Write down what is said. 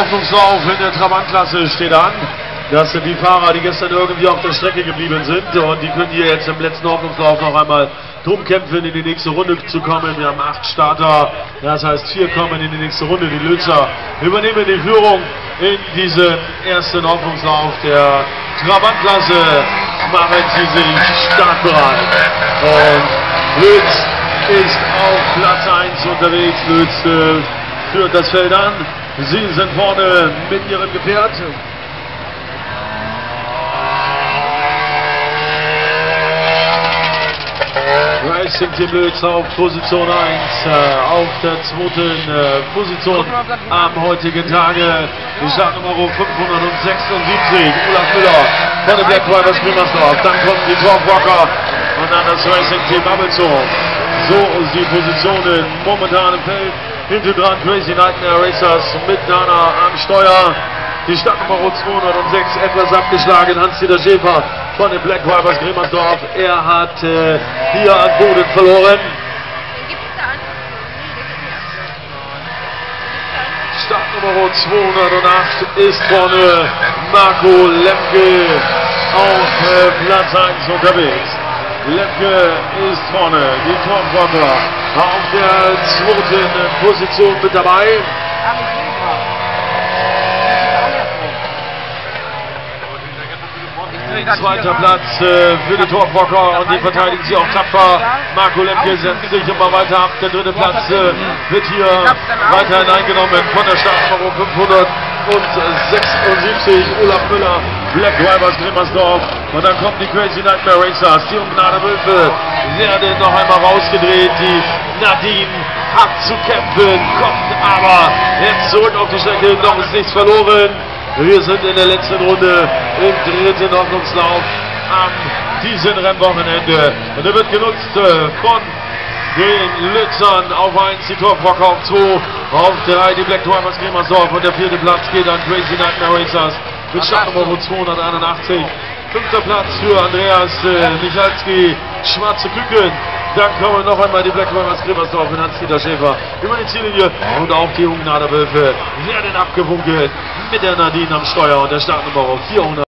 Hoffnungslauf in der Trabantklasse steht an. Das sind die Fahrer, die gestern irgendwie auf der Strecke geblieben sind und die können hier jetzt im letzten Hoffnungslauf noch einmal drum kämpfen, in die nächste Runde zu kommen. Wir haben acht Starter, das heißt vier kommen in die nächste Runde. Die Lözer übernehmen die Führung in diesem ersten Hoffnungslauf der Trabantklasse. Machen sie sich startbereit. Und Lötz ist auf Platz 1 unterwegs. Lötz äh, führt das Feld an. Sie sind vorne mit ihrem Gefährt. Racing Team Lötz auf Position 1, äh, auf der zweiten äh, Position am heutigen Tage. Die Startnummer 576, Olaf Müller von den Black Riders Grimmersdorf. Dann kommt die Torfwalker und dann das Racing Team Abelzow. So die Positionen momentan im Feld. Hinten dran Crazy Nightmare Racers mit Dana am Steuer. Die Startnummer 206 etwas abgeschlagen. Hans-Dieter Schäfer von den Black Vipers Grimmersdorf. Er hat äh, hier an Boden verloren. Startnummer 208 ist vorne Marco Lemke auf äh, Platz 1 unterwegs. Lemke ist vorne, die Torfwalker auf der zweiten Position mit dabei. Zweiter Platz äh, für die Torfwalker und die verteidigen sie auch tapfer. Marco Lemke setzt sich immer weiter ab. Der dritte Platz äh, wird hier weiter hineingenommen von der Startnummer 576 Olaf Müller, Black Drivers Grimmersdorf. Und dann kommen die Crazy Nightmare Racers. Die Ungnade Wölfe werden noch einmal rausgedreht. Die Nadine hat zu kämpfen, kommt aber jetzt zurück auf die Strecke. Noch ist nichts verloren. Wir sind in der letzten Runde im dritten Ordnungslauf am diesem Rennwochenende. Und er wird genutzt äh, von den Lützern auf 1, die Torfrocker auf 2, auf 3 die Black Dwarfers Grimmersdorf und der vierte Platz geht an Crazy Nightmare Racers mit Startnummer 281. Fünfter Platz für Andreas äh, Michalski, Schwarze Küken. Dann kommen noch einmal die Black Dwarfers Grimmersdorf mit Hans-Dieter Schäfer über die Ziellinie und auch die Ungnader Wölfe werden abgewunken mit der Nadine am Steuer und der Startnummer 400.